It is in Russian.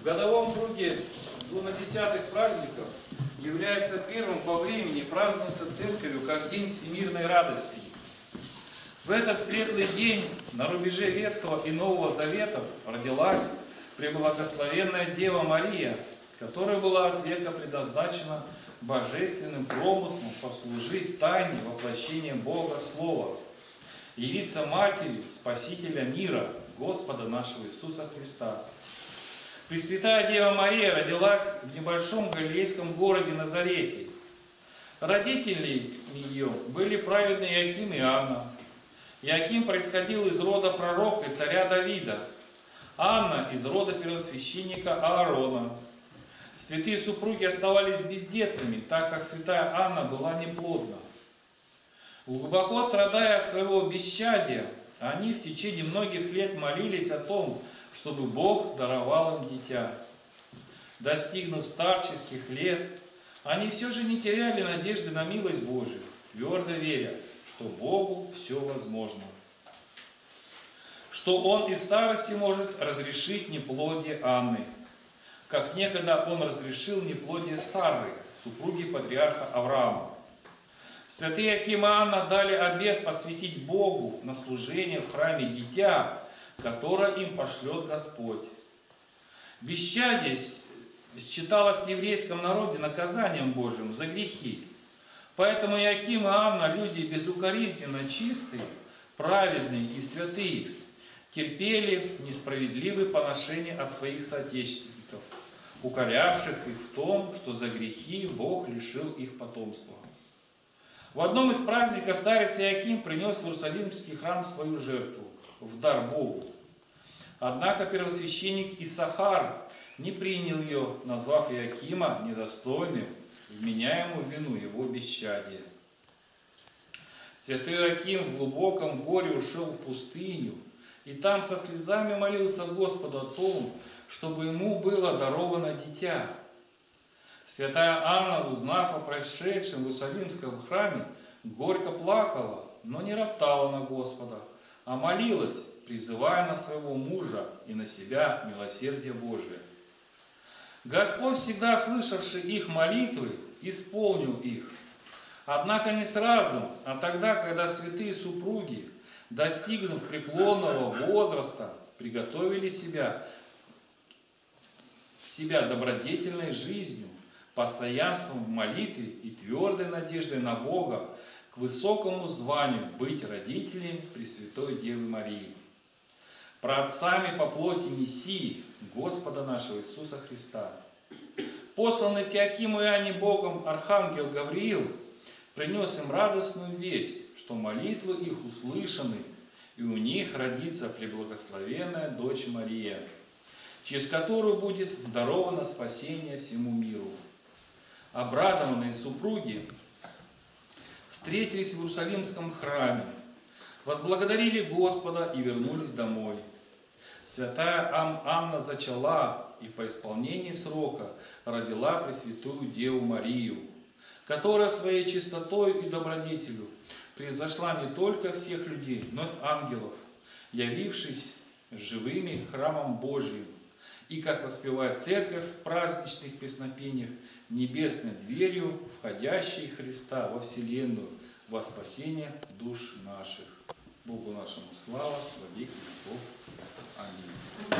в годовом круге двунадесятых праздников является первым по времени празднуется церковью как День всемирной радости. В этот светлый день на рубеже Ветхого и Нового Заветов родилась Преблагословенная Дева Мария, которая была от века предназначена божественным промыслом послужить тайне воплощения Бога Слова, явиться Матери Спасителя мира, Господа нашего Иисуса Христа. Пресвятая Дева Мария родилась в небольшом галилейском городе Назарете. Родители ее были праведные Яким и Анна. Яким происходил из рода пророка и царя Давида, Анна из рода первосвященника Аарона. Святые супруги оставались бездетными, так как святая Анна была неплодна. Глубоко страдая от своего бесчадия, они в течение многих лет молились о том, чтобы Бог даровал им дитя. Достигнув старческих лет, они все же не теряли надежды на милость Божию, твердо веря, что Богу все возможно. Что Он и старости может разрешить неплодие Анны, как некогда Он разрешил неплодие Сары, супруги патриарха Авраама. Святые Аким и Анна дали обет посвятить Богу на служение в храме дитя, которое им пошлет Господь. Бесчадие считалось в еврейском народе наказанием Божьим за грехи. Поэтому Яким и Анна, люди безукоризненно чистые, праведные и святые, терпели несправедливые поношения от своих соотечественников, укорявших их в том, что за грехи Бог лишил их потомства. В одном из праздников старец Иаким принес в Иерусалимский храм свою жертву в дар Богу. Однако первосвященник Исахар не принял ее, назвав Иакима недостойным, вменяя ему вину его бесчадия. Святой Иаким в глубоком горе ушел в пустыню, и там со слезами молился Господу о том, чтобы ему было даровано дитя. Святая Анна, узнав о происшедшем в Иерусалимском храме, горько плакала, но не роптала на Господа, а молилась, призывая на своего мужа и на себя милосердие Божие. Господь, всегда слышавший их молитвы, исполнил их. Однако не сразу, а тогда, когда святые супруги, достигнув преклонного возраста, приготовили себя, себя добродетельной жизнью, постоянством в молитве и твердой надеждой на Бога высокому званию быть родителем Пресвятой Девы Марии. Про отцами по плоти Мессии, Господа нашего Иисуса Христа. Посланный к Иакиму и Иоанне Богом Архангел Гавриил принес им радостную весть, что молитвы их услышаны, и у них родится преблагословенная дочь Мария, через которую будет даровано спасение всему миру обрадованные супруги встретились в Иерусалимском храме, возблагодарили Господа и вернулись домой. Святая Ам Анна зачала и по исполнении срока родила Пресвятую Деву Марию, которая своей чистотой и добродетелю превзошла не только всех людей, но и ангелов, явившись живыми храмом Божиим, и, как воспевает церковь в праздничных песнопениях, небесной дверью, входящей Христа во вселенную, во спасение душ наших. Богу нашему слава, во веки веков. Аминь.